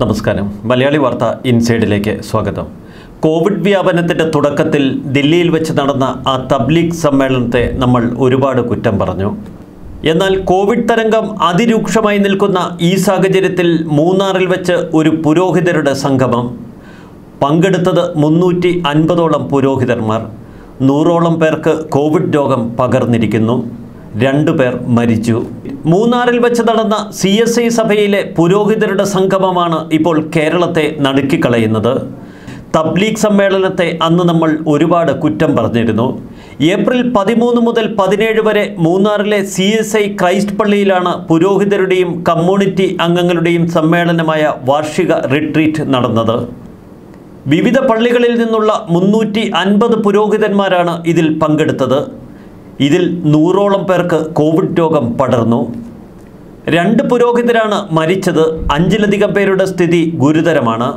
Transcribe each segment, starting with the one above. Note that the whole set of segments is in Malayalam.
നമസ്കാരം. മലയാളി വാർത്ത ഇൻസൈഡിലേക്ക് സ്വാഗതം. കോവിഡ് വ്യാപനത്തിന്റെ തുടക്കത്തിൽ ദില്ലിയിൽ വെച്ച് നടന്ന ആ തബ്ലീഗ് സമ്മേളനത്തെ നമ്മൾ ഒരുപാട് കുറ്റം പറഞ്ഞു. എന്നാൽ കോവിഡ് തരംഗം അതിരൂക്ഷമായി നിൽക്കുന്ന ഈ സാഹചര്യത്തിൽ മൂന്നാറിൽ വെച്ച് ഒരു പുരോഹിതരുടെ സംഗമം. പങ്കെടുത്തത് മുന്നൂറ്റി അൻപതോളം പുരോഹിതന്മാർ. നൂറോളം പേർക്ക് കോവിഡ് രോഗം പകർന്നിരിക്കുന്നു. രണ്ടു പേർ മരിച്ചു. മൂന്നാറിൽ വെച്ച് നടന്ന സി എസ് ഐ സഭയിലെ പുരോഹിതരുടെ സംഗമമാണ് ഇപ്പോൾ കേരളത്തെ നടുക്കിക്കളയുന്നത്. തബ്ലീഗ് സമ്മേളനത്തെ അന്ന് നമ്മൾ ഒരുപാട് കുറ്റം പറഞ്ഞിരുന്നു. ഏപ്രിൽ പതിമൂന്ന് മുതൽ പതിനേഴ് വരെ മൂന്നാറിലെ സി എസ് ഐ ക്രൈസ്റ്റ് പള്ളിയിലാണ് പുരോഹിതരുടെയും കമ്മ്യൂണിറ്റി അംഗങ്ങളുടെയും സമ്മേളനമായ വാർഷിക റിട്രീറ്റ് നടന്നത്. വിവിധ പള്ളികളിൽ നിന്നുള്ള മുന്നൂറ്റി അൻപത് പുരോഹിതന്മാരാണ് ഇതിൽ പങ്കെടുത്തത്. ഇതിൽ നൂറോളം പേർക്ക് കോവിഡ് രോഗം പടർന്നു. രണ്ട് പുരോഹിതരാണ് മരിച്ചത്. അഞ്ചിലധികം പേരുടെ സ്ഥിതി ഗുരുതരമാണ്.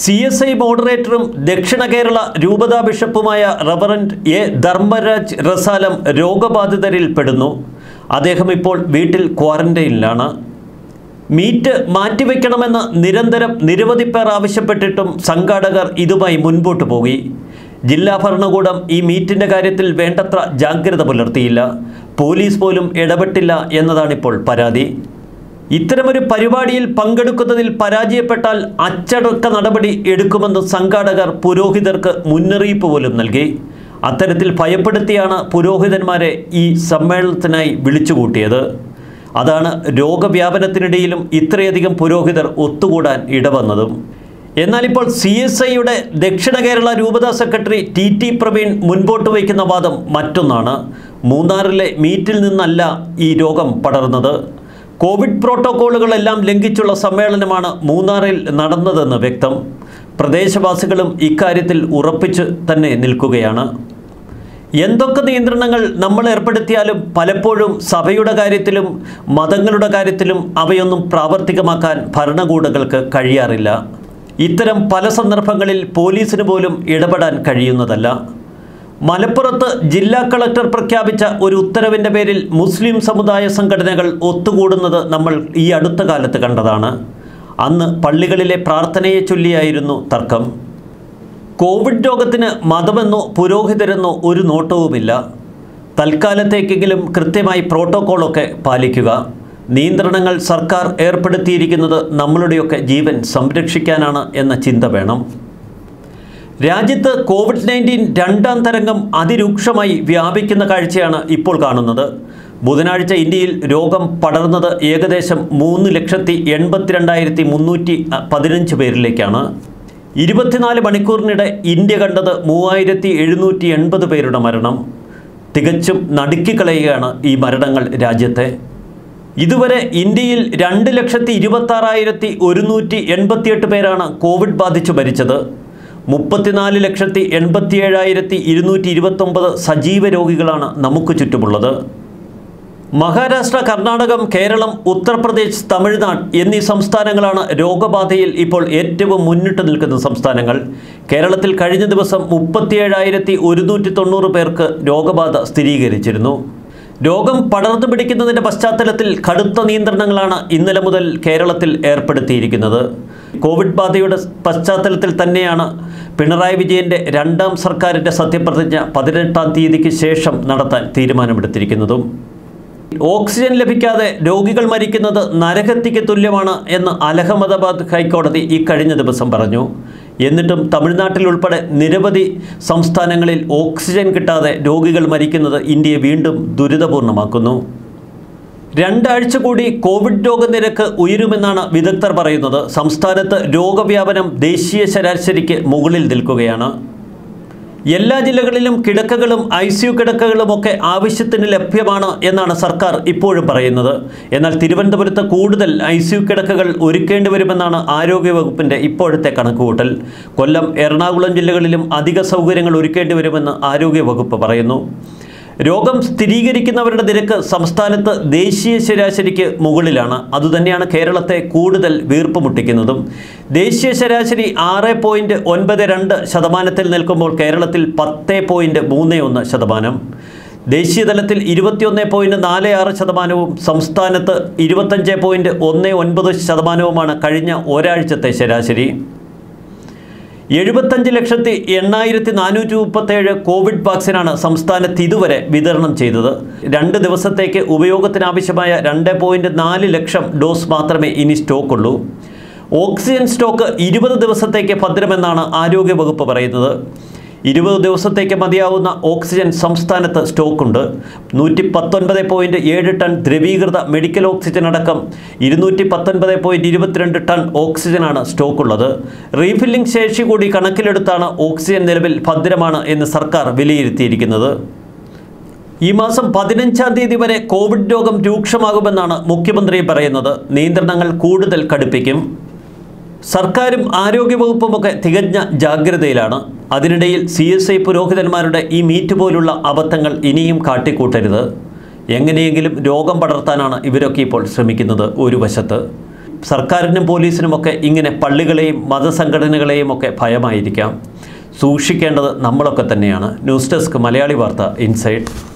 സി എസ് ഐ മോഡറേറ്ററും ദക്ഷിണ കേരള രൂപതാ ബിഷപ്പുമായ റവറന്റ് എ. ധർമ്മരാജ് റസാലം രോഗബാധിതരിൽ പെടുന്നു. അദ്ദേഹം ഇപ്പോൾ വീട്ടിൽ ക്വാറന്റൈനിലാണ്. മീറ്റ് മാറ്റിവെക്കണമെന്ന് നിരന്തരം നിരവധി പേർ ആവശ്യപ്പെട്ടിട്ടും സംഘാടകർ ഇതുമായി മുൻപോട്ട് പോയി ജില്ലാ ഭരണകൂടം ഈ മീറ്റിന്റെ കാര്യത്തിൽ വേണ്ടത്ര ജാഗ്രത പുലർത്തിയില്ല. പോലീസ് പോലും ഇടപെട്ടില്ല എന്നതാണിപ്പോൾ പരാതി. ഇത്തരമൊരു പരിപാടിയിൽ പങ്കെടുക്കുന്നതിൽ പരാജയപ്പെട്ടാൽ അച്ചടക്ക നടപടി എടുക്കുമെന്ന് സംഘാടകർ പുരോഹിതർക്ക് മുന്നറിയിപ്പ് പോലും നൽകി. അത്തരത്തിൽ ഭയപ്പെടുത്തിയാണ് പുരോഹിതന്മാരെ ഈ സമ്മേളനത്തിനായി വിളിച്ചുകൂട്ടിയത്. അതാണ് രോഗവ്യാപനത്തിനിടയിലും ഇത്രയധികം പുരോഹിതർ ഒത്തുകൂടാൻ ഇടവന്നതും. എന്നാൽ ഇപ്പോൾ സി എസ് ഐയുടെ ദക്ഷിണ കേരള രൂപതാ സെക്രട്ടറി ടി ടി പ്രവീൺ മുൻപോട്ട് വയ്ക്കുന്ന വാദം മറ്റൊന്നാണ്. മൂന്നാറിലെ മീറ്റിൽ നിന്നല്ല ഈ രോഗം പടർന്നത്. കോവിഡ് പ്രോട്ടോക്കോളുകളെല്ലാം ലംഘിച്ചുള്ള സമ്മേളനമാണ് മൂന്നാറിൽ നടന്നതെന്ന് വ്യക്തം. പ്രദേശവാസികളും ഇക്കാര്യത്തിൽ ഉറപ്പിച്ച് തന്നെ നിൽക്കുകയാണ്. എന്തൊക്കെ നിയന്ത്രണങ്ങൾ നമ്മൾ ഏർപ്പെടുത്തിയാലും പലപ്പോഴും സഭയുടെ കാര്യത്തിലും മതങ്ങളുടെ കാര്യത്തിലും അവയൊന്നും പ്രാവർത്തികമാക്കാൻ ഭരണകൂടങ്ങൾക്ക് കഴിയാറില്ല. ഇത്തരം പല സന്ദർഭങ്ങളിൽ പോലീസിന് പോലും ഇടപെടാൻ കഴിയുന്നതല്ല. മലപ്പുറത്ത് ജില്ലാ കളക്ടർ പ്രഖ്യാപിച്ച ഒരു ഉത്തരവിന്റെ പേരിൽ മുസ്ലിം സമുദായ സംഘടനകൾ ഒത്തുകൂടുന്നത് നമ്മൾ ഈ അടുത്ത കാലത്ത് കണ്ടതാണ്. അന്ന് പള്ളികളിലെ പ്രാർത്ഥനയെ ചൊല്ലിയായിരുന്നു തർക്കം. കോവിഡ് രോഗത്തിന് മതമെന്നോ പുരോഹിതരെന്നോ ഒരു നോട്ടവുമില്ല. തൽക്കാലത്തേക്കെങ്കിലും കൃത്യമായി പ്രോട്ടോക്കോളൊക്കെ പാലിക്കുക. നിയന്ത്രണങ്ങൾ സർക്കാർ ഏർപ്പെടുത്തിയിരിക്കുന്നത് നമ്മളുടെയൊക്കെ ജീവൻ സംരക്ഷിക്കാനാണ് എന്ന ചിന്ത വേണം. രാജ്യത്ത് കോവിഡ് നയന്റീൻ രണ്ടാം തരംഗം അതിരൂക്ഷമായി വ്യാപിക്കുന്ന കാഴ്ചയാണ് ഇപ്പോൾ കാണുന്നത്. ബുധനാഴ്ച ഇന്ത്യയിൽ രോഗം പടർന്നത് ഏകദേശം മൂന്ന് ലക്ഷത്തി എൺപത്തിരണ്ടായിരത്തി മുന്നൂറ്റി പതിനഞ്ച് പേരിലേക്കാണ്. ഇരുപത്തിനാല് മണിക്കൂറിനിടെ ഇന്ത്യ കണ്ടത് മൂവായിരത്തി എഴുന്നൂറ്റി എൺപത് പേരുടെ മരണം. തികച്ചും നടുക്കിക്കളയുകയാണ് ഈ മരണങ്ങൾ രാജ്യത്തെ. ഇതുവരെ ഇന്ത്യയിൽ രണ്ട് ലക്ഷത്തി ഇരുപത്താറായിരത്തി ഒരുന്നൂറ്റി എൺപത്തിയെട്ട് പേരാണ് കോവിഡ് ബാധിച്ച് മരിച്ചത്. മുപ്പത്തിനാല് ലക്ഷത്തി എൺപത്തിയേഴായിരത്തി ഇരുന്നൂറ്റി ഇരുപത്തൊമ്പത് സജീവ രോഗികളാണ് നമുക്ക് ചുറ്റുമുള്ളത്. മഹാരാഷ്ട്ര കർണാടകം കേരളം ഉത്തർപ്രദേശ് തമിഴ്നാട് എന്നീ സംസ്ഥാനങ്ങളാണ് രോഗബാധയിൽ ഇപ്പോൾ ഏറ്റവും മുന്നിട്ട് നിൽക്കുന്ന സംസ്ഥാനങ്ങൾ. കേരളത്തിൽ കഴിഞ്ഞ ദിവസം മുപ്പത്തിയേഴായിരത്തി ഒരുന്നൂറ്റി തൊണ്ണൂറ് പേർക്ക് രോഗബാധ സ്ഥിരീകരിച്ചിരുന്നു. രോഗം പടർന്നു പിടിക്കുന്നതിന്റെ പശ്ചാത്തലത്തിൽ കടുത്ത നിയന്ത്രണങ്ങളാണ് ഇന്നലെ മുതൽ കേരളത്തിൽ ഏർപ്പെടുത്തിയിരിക്കുന്നത്. കോവിഡ് ബാധയുടെ പശ്ചാത്തലത്തിൽ തന്നെയാണ് പിണറായി വിജയന്റെ രണ്ടാം സർക്കാരിന്റെ സത്യപ്രതിജ്ഞ പതിനെട്ടാം തീയതിക്ക് ശേഷം നടത്താൻ തീരുമാനമെടുത്തിരിക്കുന്നതും. ഓക്സിജൻ ലഭിക്കാതെ രോഗികൾ മരിക്കുന്നത് നരകത്തിക്ക് തുല്യമാണ് എന്ന് അലഹമ്മദാബാദ് ഹൈക്കോടതി ഈ കഴിഞ്ഞ ദിവസം പറഞ്ഞു. എന്നിട്ടും തമിഴ്നാട്ടിൽ ഉൾപ്പെടെ നിരവധി സംസ്ഥാനങ്ങളിൽ ഓക്സിജൻ കിട്ടാതെ രോഗികൾ മരിക്കുന്നത് ഇന്ത്യയെ വീണ്ടും ദുരിതപൂർണമാക്കുന്നു. രണ്ടാഴ്ച കൂടി കോവിഡ് രോഗനിരക്ക് ഉയരുമെന്നാണ് വിദഗ്ധർ പറയുന്നത്. സംസ്ഥാനത്ത് രോഗവ്യാപനം ദേശീയ ശരാശരിക്ക് മുകളിൽ നിൽക്കുകയാണ്. എല്ലാ ജില്ലകളിലും കിടക്കകളും ഐ സി യു കിടക്കകളുമൊക്കെ ആവശ്യത്തിന് ലഭ്യമാണ് എന്നാണ് സർക്കാർ ഇപ്പോഴും പറയുന്നത്. എന്നാൽ തിരുവനന്തപുരത്ത് കൂടുതൽ ഐ സി യു കിടക്കകൾ ഒരുക്കേണ്ടി വരുമെന്നാണ് ആരോഗ്യവകുപ്പിന്റെ ഇപ്പോഴത്തെ കണക്കുകൂട്ടൽ. കൊല്ലം എറണാകുളം ജില്ലകളിലും അധിക സൗകര്യങ്ങൾ ഒരുക്കേണ്ടി വരുമെന്ന് ആരോഗ്യവകുപ്പ് പറയുന്നു. രോഗം സ്ഥിരീകരിക്കുന്നവരുടെ നിരക്ക് സംസ്ഥാനത്ത് ദേശീയ ശരാശരിക്ക് മുകളിലാണ്. അതുതന്നെയാണ് കേരളത്തെ കൂടുതൽ വീർപ്പ് മുട്ടിക്കുന്നതും. ദേശീയ ശരാശരി ആറ് പോയിന്റ് ഒൻപത് രണ്ട് ശതമാനത്തിൽ നിൽക്കുമ്പോൾ കേരളത്തിൽ പത്ത് പോയിന്റ് മൂന്ന് ഒന്ന് ശതമാനം. ദേശീയതലത്തിൽ ഇരുപത്തിയൊന്ന് പോയിന്റ് നാല് ആറ് ശതമാനവും സംസ്ഥാനത്ത് ഇരുപത്തഞ്ച് പോയിന്റ് ഒന്ന് ഒൻപത് ശതമാനവുമാണ് കഴിഞ്ഞ ഒരാഴ്ചത്തെ ശരാശരി. എഴുപത്തഞ്ച് ലക്ഷത്തി എണ്ണായിരത്തി നാനൂറ്റി മുപ്പത്തേഴ് കോവിഡ് വാക്സിനാണ് സംസ്ഥാനത്ത് ഇതുവരെ വിതരണം ചെയ്തത്. രണ്ട് ദിവസത്തേക്ക് ഉപയോഗത്തിനാവശ്യമായ രണ്ട് പോയിന്റ് നാല് ലക്ഷം ഡോസ് മാത്രമേ ഇനി സ്റ്റോക്കുള്ളൂ. ഓക്സിജൻ സ്റ്റോക്ക് ഇരുപത് ദിവസത്തേക്ക് ഭദ്രമെന്നാണ് ആരോഗ്യവകുപ്പ് പറയുന്നത്. ഇരുപത് ദിവസത്തേക്ക് മതിയാവുന്ന ഓക്സിജൻ സംസ്ഥാനത്ത് സ്റ്റോക്കുണ്ട്. നൂറ്റി പത്തൊൻപത് പോയിന്റ് ഏഴ് ടൺ ദ്രവീകൃത മെഡിക്കൽ ഓക്സിജൻ അടക്കം ഇരുന്നൂറ്റി പത്തൊൻപത് പോയിന്റ് ഇരുപത്തിരണ്ട് ടൺ ഓക്സിജനാണ് സ്റ്റോക്കുള്ളത്. റീഫില്ലിംഗ് ശേഷി കൂടി കണക്കിലെടുത്താണ് ഓക്സിജൻ നിലവിൽ ഭദ്രമാണ് എന്ന് സർക്കാർ വിലയിരുത്തിയിരിക്കുന്നത്. ഈ മാസം പതിനഞ്ചാം തീയതി വരെ കോവിഡ് രോഗം രൂക്ഷമാകുമെന്നാണ് മുഖ്യമന്ത്രി പറയുന്നത്. നിയന്ത്രണങ്ങൾ കൂടുതൽ കടുപ്പിക്കും. സർക്കാരും ആരോഗ്യവകുപ്പുമൊക്കെ തികഞ്ഞ ജാഗ്രതയിലാണ്. അതിനിടയിൽ സി എസ് ഐ പുരോഹിതന്മാരുടെ ഈ മീറ്റ് പോലുള്ള അബദ്ധങ്ങൾ ഇനിയും കാട്ടിക്കൂട്ടരുത്. എങ്ങനെയെങ്കിലും രോഗം പടർത്താനാണ് ഇവരൊക്കെ ഇപ്പോൾ ശ്രമിക്കുന്നത് ഒരു വശത്ത്. സർക്കാരിനും പോലീസിനുമൊക്കെ ഇങ്ങനെ പള്ളികളെയും മതസംഘടനകളെയും ഒക്കെ ഭയമായിരിക്കാം. സൂക്ഷിക്കേണ്ടത് നമ്മളൊക്കെ തന്നെയാണ്. ന്യൂസ് ഡെസ്ക് മലയാളി വാർത്ത ഇൻസൈഡ്.